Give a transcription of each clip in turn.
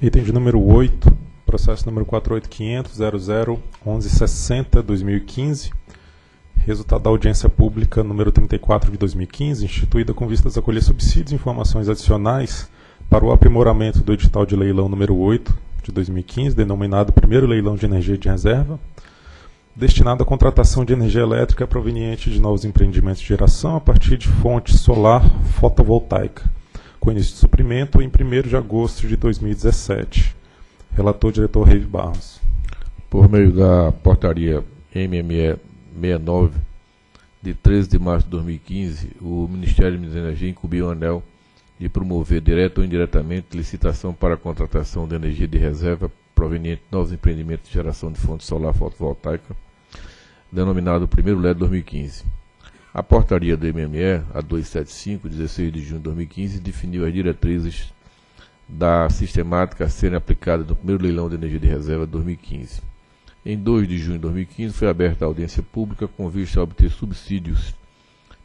Item de número 8, processo número 4850001160-2015. Resultado da audiência pública número 34 de 2015, instituída com vistas a colher subsídios e informações adicionais para o aprimoramento do edital de leilão número 8 de 2015, denominado Primeiro Leilão de Energia de Reserva, destinado à contratação de energia elétrica proveniente de novos empreendimentos de geração a partir de fonte solar fotovoltaica, com início de suprimento em 1 de agosto de 2017. Relator diretor Reive Barros. Por meio da portaria MME 69, de 13 de março de 2015, o Ministério de Energia incumbiu o ANEL de promover, direto ou indiretamente, licitação para a contratação de energia de reserva proveniente de novos empreendimentos de geração de fonte solar fotovoltaica, denominado Primeiro LED 2015. A portaria do MME, a 275, 16 de junho de 2015, definiu as diretrizes da sistemática a serem aplicadas no primeiro leilão de energia de reserva 2015. Em 2 de junho de 2015 foi aberta a audiência pública com vista a obter subsídios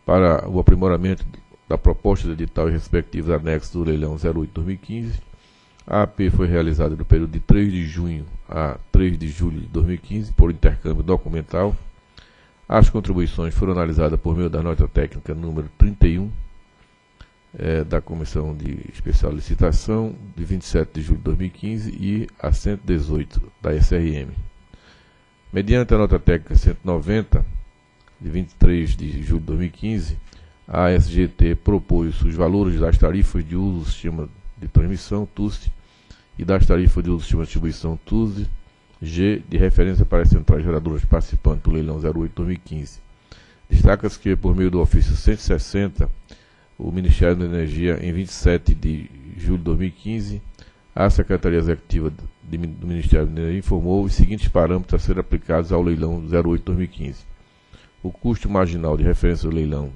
para o aprimoramento da proposta de edital e respectivos anexos do leilão 08-2015. A AP foi realizada no período de 3 de junho a 3 de julho de 2015 por intercâmbio documental. As contribuições foram analisadas por meio da nota técnica número 31 é, da Comissão de Especial Licitação de 27 de julho de 2015 e a 118 da SRM. Mediante a nota técnica 190 de 23 de julho de 2015, a SGT propôs os valores das tarifas de uso do sistema de transmissão TUST e das tarifas de uso do sistema de distribuição TUSD G de referência para as centrais geradoras participantes do leilão 08-2015. Destaca-se que, por meio do ofício 160, o Ministério da Energia, em 27 de julho de 2015, a Secretaria Executiva do Ministério da Energia informou os seguintes parâmetros a serem aplicados ao leilão 08-2015. O custo marginal de referência do leilão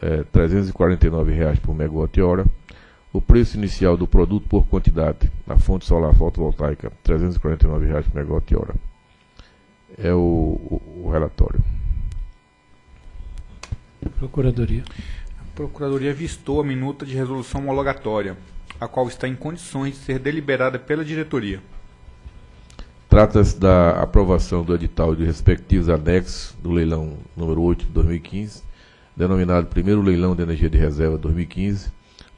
é, R$ 349,00 por megawatt-hora. O preço inicial do produto por quantidade na fonte solar fotovoltaica, R$ 349,00 por megawatt-hora. É o, o, o relatório. Procuradoria. A Procuradoria vistou a minuta de resolução homologatória, a qual está em condições de ser deliberada pela diretoria. Trata-se da aprovação do edital de respectivos anexos do leilão número 8 de 2015, denominado Primeiro Leilão de Energia de Reserva 2015,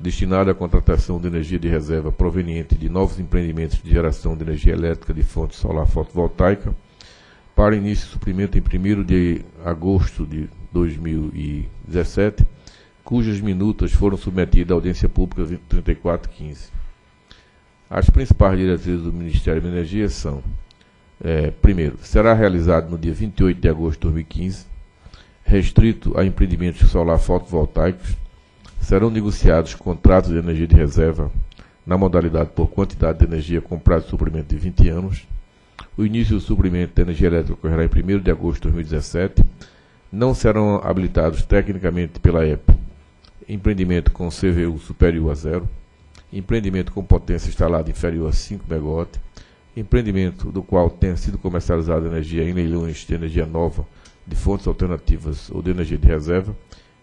destinado à contratação de energia de reserva proveniente de novos empreendimentos de geração de energia elétrica de fonte solar fotovoltaica, para início de suprimento em 1 de agosto de 2017, cujas minutas foram submetidas à audiência pública 3415. As principais diretrizes do Ministério da Energia são: é, primeiro, será realizado no dia 28 de agosto de 2015, restrito a empreendimentos solar fotovoltaicos, serão negociados contratos de energia de reserva na modalidade por quantidade de energia com prazo de suprimento de 20 anos. O início do suprimento de energia elétrica ocorrerá em 1 de agosto de 2017. Não serão habilitados tecnicamente pela EP empreendimento com CVU superior a zero, empreendimento com potência instalada inferior a 5 MW, empreendimento do qual tenha sido comercializada energia em leilões de energia nova de fontes alternativas ou de energia de reserva,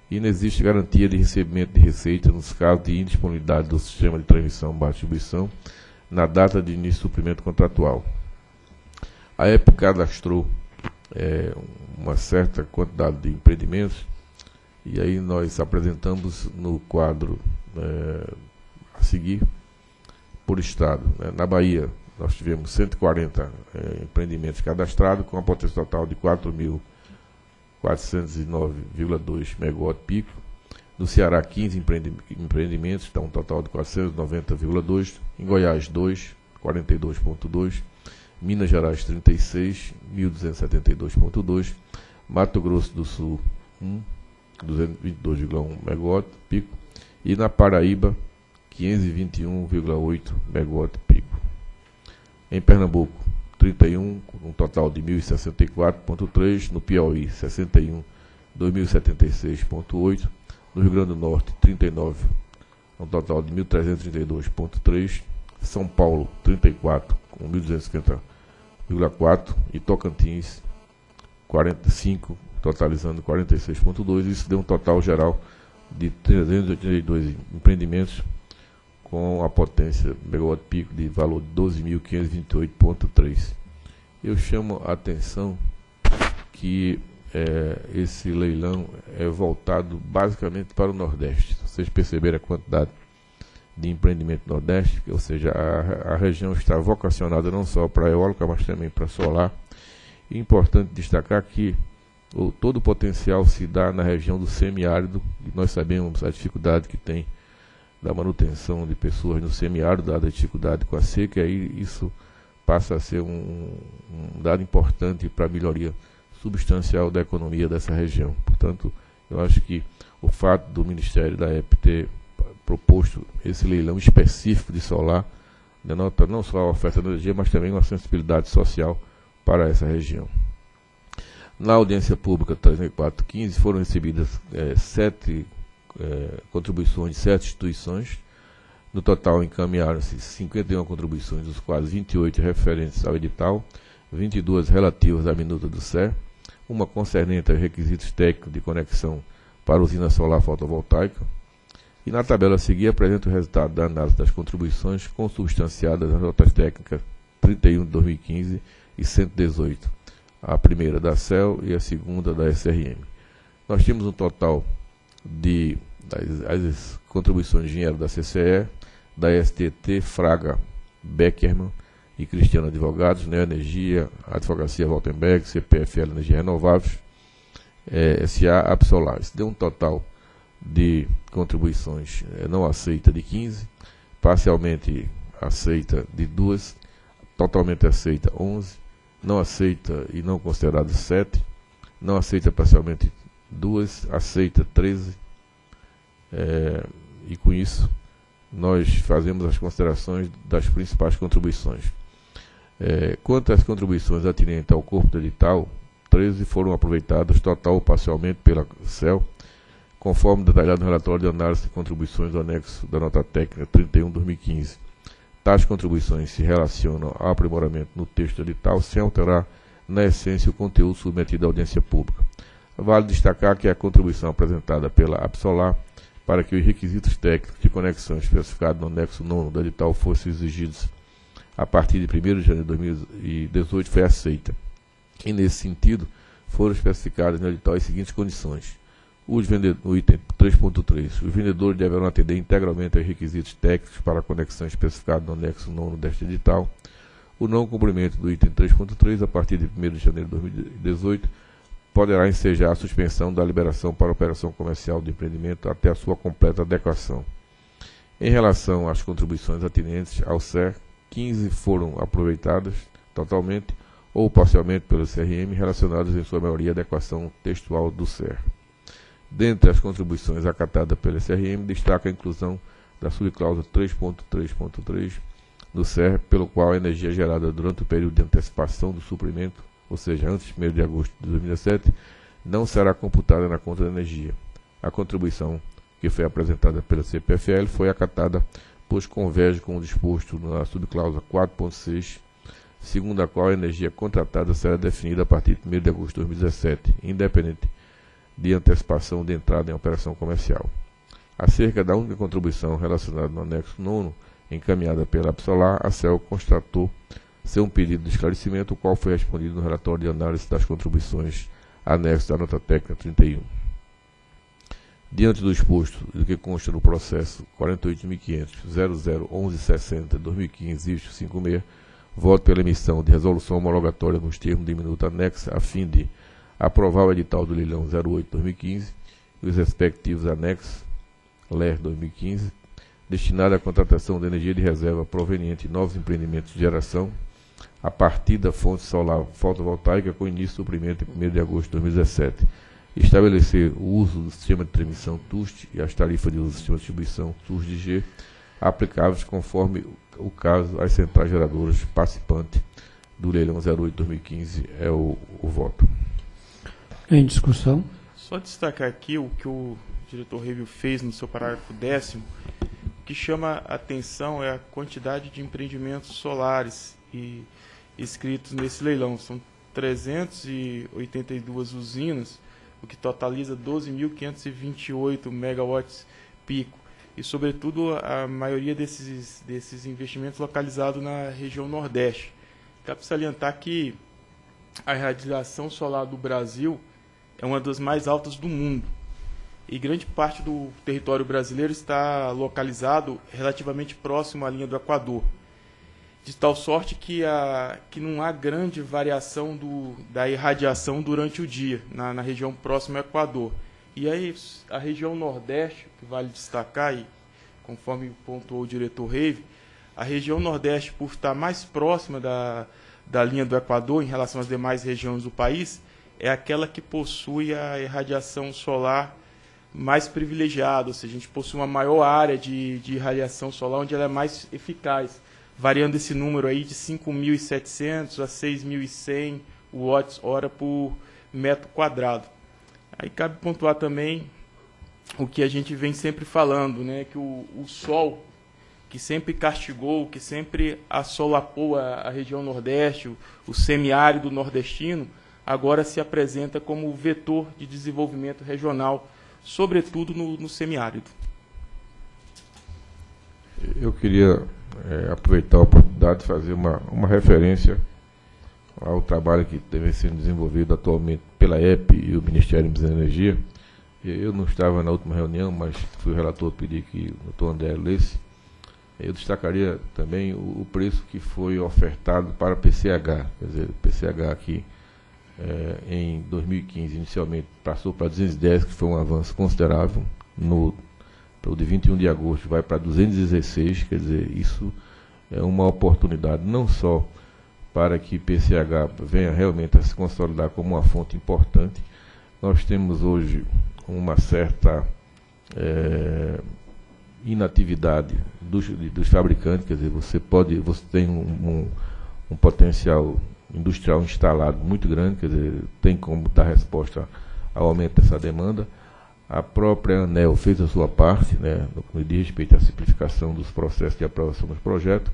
e não existe garantia de recebimento de receita nos casos de indisponibilidade do sistema de transmissão baixa distribuição na data de início do suprimento contratual. A época cadastrou é, uma certa quantidade de empreendimentos e aí nós apresentamos no quadro é, a seguir por estado. Né? Na Bahia nós tivemos 140 é, empreendimentos cadastrados com a potência total de 4 mil 409,2 megawatt pico. No Ceará, 15 empreendimentos, está um total de 490,2. Em Goiás, 2, 42,2. Minas Gerais, 36, 1.272,2. Mato Grosso do Sul, 1, 222,1 megawatt pico. E na Paraíba, 521,8 megawatt pico. Em Pernambuco, 31, um total de 1.064,3, no Piauí 61, 2.076,8, no Rio Grande do Norte 39, um total de 1.332,3, São Paulo 34, com 1.250,4 e Tocantins 45, totalizando 46,2, isso deu um total geral de 382 empreendimentos com a potência megawatt pico de valor de 12.528.3. Eu chamo a atenção que é, esse leilão é voltado basicamente para o Nordeste. Vocês perceberam a quantidade de empreendimento no Nordeste, ou seja, a, a região está vocacionada não só para eólica, mas também para solar. E é importante destacar que o, todo o potencial se dá na região do semiárido, e nós sabemos a dificuldade que tem da manutenção de pessoas no semiárido, dada a dificuldade com a seca, e aí isso passa a ser um, um dado importante para a melhoria substancial da economia dessa região. Portanto, eu acho que o fato do Ministério da EP ter proposto esse leilão específico de solar denota não só a oferta de energia, mas também uma sensibilidade social para essa região. Na audiência pública 3415 foram recebidas é, sete é, contribuições de sete instituições. No total encaminharam-se 51 contribuições, dos quais 28 referentes ao edital, 22 relativas à minuta do CER, uma concernente aos requisitos técnicos de conexão para usina solar fotovoltaica. E na tabela a seguir apresenta o resultado da análise das contribuições consubstanciadas nas notas técnicas 31 de 2015 e 118, a primeira da CEL e a segunda da SRM. Nós tínhamos um total de das, as contribuições de dinheiro da CCE, da STT, Fraga, Beckerman e Cristiano Advogados, Neo Energia, Advocacia Waltenberg, CPFL Energia Renováveis, é, SA Absolar. Isso deu um total de contribuições é, não aceita de 15, parcialmente aceita de 2, totalmente aceita 11, não aceita e não considerada 7, não aceita parcialmente 2, aceita 13, é, e com isso nós fazemos as considerações das principais contribuições. É, quanto às contribuições atinentes ao corpo do edital, 13 foram aproveitadas total ou parcialmente pela CEL, conforme detalhado no relatório de análise de contribuições do anexo da nota técnica 31-2015. Tais contribuições se relacionam ao aprimoramento no texto edital, sem alterar na essência o conteúdo submetido à audiência pública. Vale destacar que a contribuição apresentada pela Absolar para que os requisitos técnicos de conexão especificados no anexo 9 do edital fossem exigidos a partir de 1 de janeiro de 2018 foi aceita. E, nesse sentido, foram especificadas no edital as seguintes condições. Os item 3.3, os vendedores deverão atender integralmente aos requisitos técnicos para a conexão especificada no anexo 9 deste edital. O não cumprimento do item 3.3 a partir de 1 de janeiro de 2018 poderá ensejar a suspensão da liberação para operação comercial do empreendimento até a sua completa adequação. Em relação às contribuições atinentes ao SER, 15 foram aproveitadas totalmente ou parcialmente pelo CRM, relacionadas em sua maioria à adequação textual do SER. Dentre as contribuições acatadas pelo CRM, destaca a inclusão da subcláusula 3.3.3 no SER, pelo qual a energia gerada durante o período de antecipação do suprimento ou seja, antes de 1 de agosto de 2017, não será computada na conta da energia. A contribuição que foi apresentada pela CPFL foi acatada, pois converge com o disposto na subcláusula 4.6, segundo a qual a energia contratada será definida a partir de 1 de agosto de 2017, independente de antecipação de entrada em operação comercial. Acerca da única contribuição relacionada no anexo 9, encaminhada pela Absolar, a CEL constatou ser um pedido de esclarecimento, o qual foi respondido no relatório de análise das contribuições anexo da nota técnica 31. Diante do exposto do que consta no processo 48.500.001160-2015, 56, voto pela emissão de resolução homologatória nos termos de minuto anexa, a fim de aprovar o edital do leilão 08-2015 e os respectivos anexos, LER 2015, destinado à contratação de energia de reserva proveniente de novos empreendimentos de geração a partir da fonte solar fotovoltaica com início do suprimento em 1 de agosto de 2017. Estabelecer o uso do sistema de transmissão TUST e as tarifas de uso do sistema de distribuição TUST-G aplicáveis conforme o caso às centrais geradoras participantes do leilão 08-2015 é o, o voto. Em discussão? Só destacar aqui o que o diretor Review fez no seu parágrafo décimo, que chama a atenção é a quantidade de empreendimentos solares e inscritos nesse leilão. São 382 usinas, o que totaliza 12.528 megawatts pico. e, sobretudo, a maioria desses, desses investimentos localizados na região Nordeste. Cabe salientar que a irradiação solar do Brasil é uma das mais altas do mundo. E grande parte do território brasileiro está localizado relativamente próximo à linha do Equador. De tal sorte que, a, que não há grande variação do, da irradiação durante o dia, na, na região próxima ao Equador. E aí, a região Nordeste, que vale destacar, e conforme pontuou o diretor Reive, a região Nordeste, por estar mais próxima da, da linha do Equador em relação às demais regiões do país, é aquela que possui a irradiação solar mais privilegiada, ou seja, a gente possui uma maior área de, de irradiação solar onde ela é mais eficaz, variando esse número aí de 5.700 a 6.100 watts hora por metro quadrado. Aí cabe pontuar também o que a gente vem sempre falando, né, que o, o Sol, que sempre castigou, que sempre assolapou a, a região Nordeste, o, o semiárido nordestino, agora se apresenta como vetor de desenvolvimento regional, sobretudo no, no semiárido. Eu queria é, aproveitar a oportunidade de fazer uma, uma referência ao trabalho que deve ser desenvolvido atualmente pela EP e o Ministério da Energia. Eu não estava na última reunião, mas fui o relator, pedi que o doutor André lesse. Eu destacaria também o, o preço que foi ofertado para PCH, quer dizer, PCH aqui é, em 2015 inicialmente passou para 210, que foi um avanço considerável, no o de 21 de agosto vai para 216, quer dizer, isso é uma oportunidade não só para que PCH venha realmente a se consolidar como uma fonte importante. Nós temos hoje uma certa é, inatividade dos, dos, fabricantes, quer dizer, você pode, você tem um, um, um, potencial industrial instalado muito grande, quer dizer, tem como dar resposta ao aumento dessa demanda. A própria ANEL fez a sua parte, né, no que diz respeito à simplificação dos processos de aprovação dos projetos.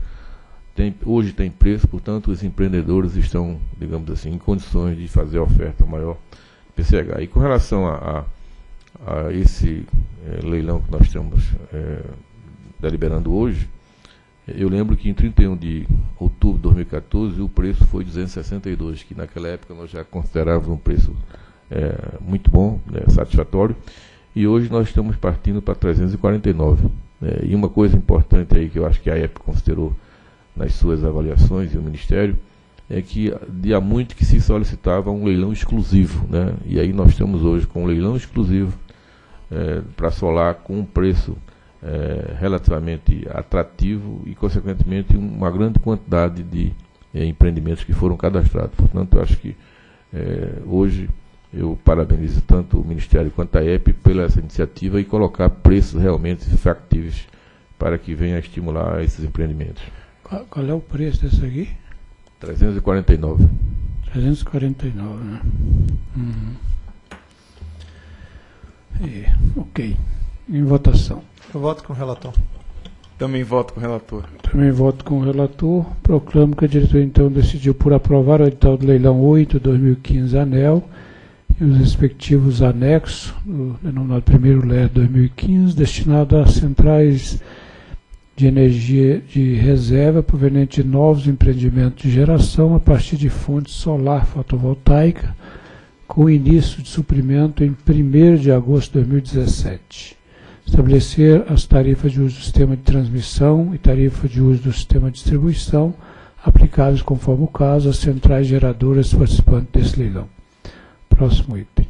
Tem, hoje tem preço, portanto, os empreendedores estão, digamos assim, em condições de fazer a oferta maior PCH. E com relação a, a, a esse é, leilão que nós estamos é, deliberando hoje, eu lembro que em 31 de outubro de 2014 o preço foi 262, que naquela época nós já considerávamos um preço é, muito bom, né, satisfatório, e hoje nós estamos partindo para 349. Né, e uma coisa importante aí que eu acho que a EP considerou nas suas avaliações e o Ministério, é que há muito que se solicitava um leilão exclusivo, né? E aí nós estamos hoje com um leilão exclusivo é, para solar com um preço é, relativamente atrativo e, consequentemente, uma grande quantidade de é, empreendimentos que foram cadastrados. Portanto, eu acho que é, hoje eu parabenizo tanto o Ministério quanto a EP pela essa iniciativa e colocar preços realmente factíveis para que venha a estimular esses empreendimentos. Qual, qual é o preço desse aqui? 349. 349, né? Uhum. É, ok. Em votação. Eu voto com o relator. Também voto com o relator. Também voto com o relator. Proclamo que a diretoria então decidiu por aprovar o edital do leilão 8 2015 ANEL e os respectivos anexos, denominado primeiro LER 2015, destinado a centrais de energia de reserva proveniente de novos empreendimentos de geração a partir de fontes solar fotovoltaica, com início de suprimento em 1 de agosto de 2017. Estabelecer as tarifas de uso do sistema de transmissão e tarifa de uso do sistema de distribuição aplicáveis conforme o caso às centrais geradoras participantes desse leilão. Próximo item.